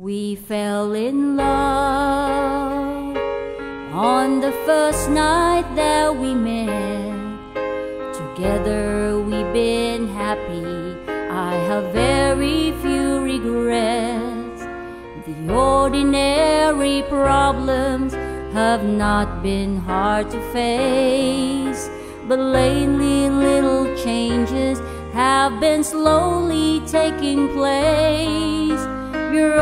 We fell in love on the first night that we met. Together we've been happy. I have very few regrets. The ordinary problems have not been hard to face. But lately, little changes have been slowly taking place. You're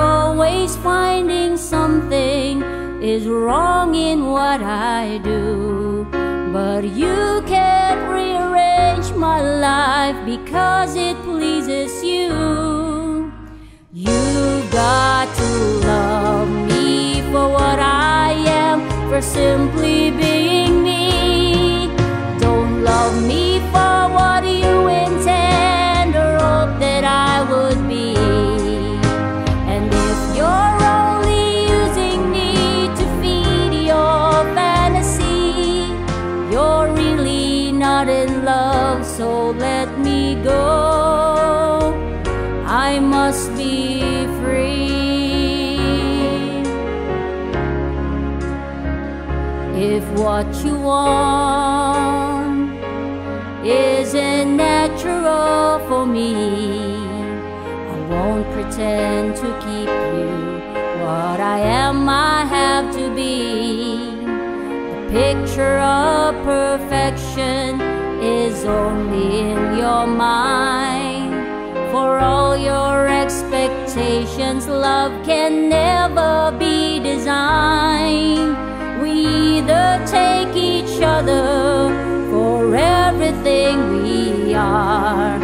always finding something is wrong in what I do. But you can't rearrange my life because it pleases you. You've got to love me for what I am, for simply being not in love, so let me go. I must be free. If what you want isn't natural for me, I won't pretend to keep you. What I am, I have to be. Picture of perfection is only in your mind. For all your expectations, love can never be designed. We either take each other for everything we are,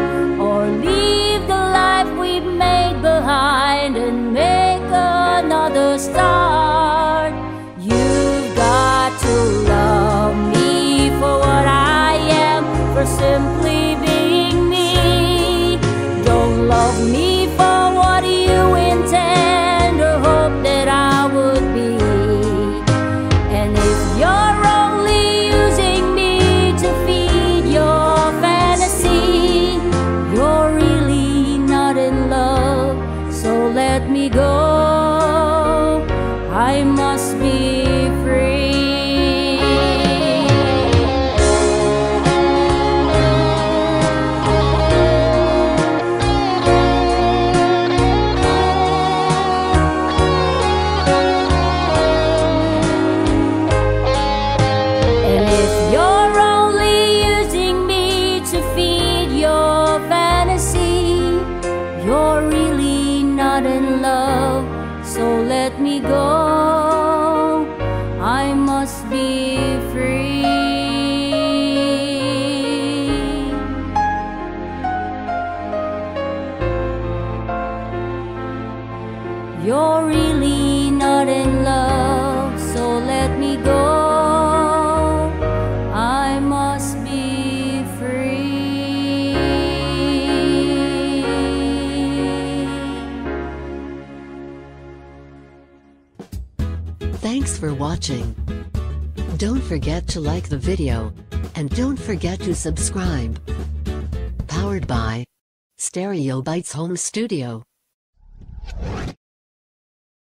me go. Thanks for watching. Don't forget to like the video. And don't forget to subscribe. Powered by Stereo Bytes Home Studio.